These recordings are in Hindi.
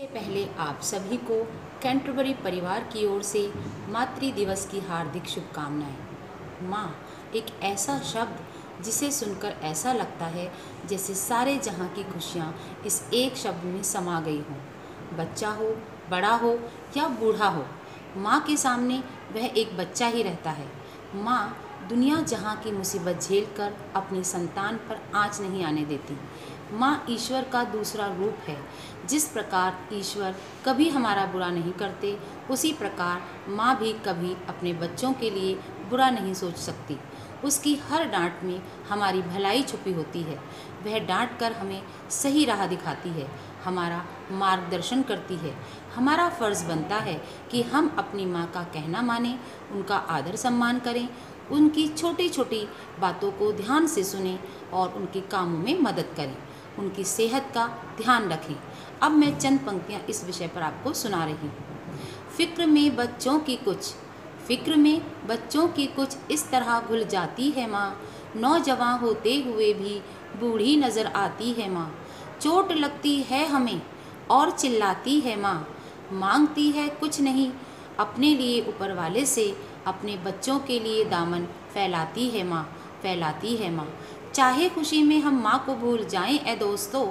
इससे पहले आप सभी को कैंटरबरी परिवार की ओर से मातृ दिवस की हार्दिक शुभकामनाएँ। माँ, एक ऐसा शब्द जिसे सुनकर ऐसा लगता है जैसे सारे जहाँ की खुशियाँ इस एक शब्द में समा गई हों। बच्चा हो, बड़ा हो या बूढ़ा हो, माँ के सामने वह एक बच्चा ही रहता है। माँ दुनिया जहाँ की मुसीबत झेल कर अपनी संतान पर आँच नहीं आने देती। माँ ईश्वर का दूसरा रूप है। जिस प्रकार ईश्वर कभी हमारा बुरा नहीं करते, उसी प्रकार माँ भी कभी अपने बच्चों के लिए बुरा नहीं सोच सकती। उसकी हर डांट में हमारी भलाई छुपी होती है। वह डांट कर हमें सही राह दिखाती है। हमारा मार्गदर्शन करती है। हमारा फ़र्ज़ बनता है कि हम अपनी माँ का कहना मानें, उनका आदर सम्मान करें, उनकी छोटी छोटी बातों को ध्यान से सुने और उनके कामों में मदद करें। उनकी सेहत का ध्यान रखें। अब मैं चंद पंक्तियाँ इस विषय पर आपको सुना रही हूँ। फ़िक्र में बच्चों की कुछ। फ़िक्र में बच्चों की कुछ इस तरह घुल जाती है माँ। नौजवान होते हुए भी बूढ़ी नज़र आती है माँ। चोट लगती है हमें और चिल्लाती है माँ। मांगती है कुछ नहीं। अपने लिए ऊपर वाले से अपने बच्चों के लिए दामन फैलाती है माँ। फैलाती है माँ। चाहे खुशी में हम माँ को भूल जाएँ ए दोस्तों,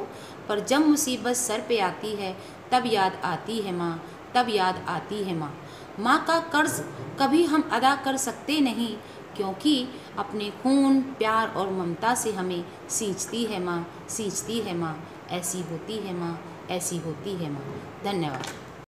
पर जब मुसीबत सर पे आती है, तब याद आती है माँ, तब याद आती है माँ। माँ का कर्ज कभी हम अदा कर सकते नहीं, क्योंकि अपने खून, प्यार और ममता से हमें सींचती है माँ, सींचती है माँ, ऐसी होती है माँ, ऐसी होती है माँ। धन्यवाद।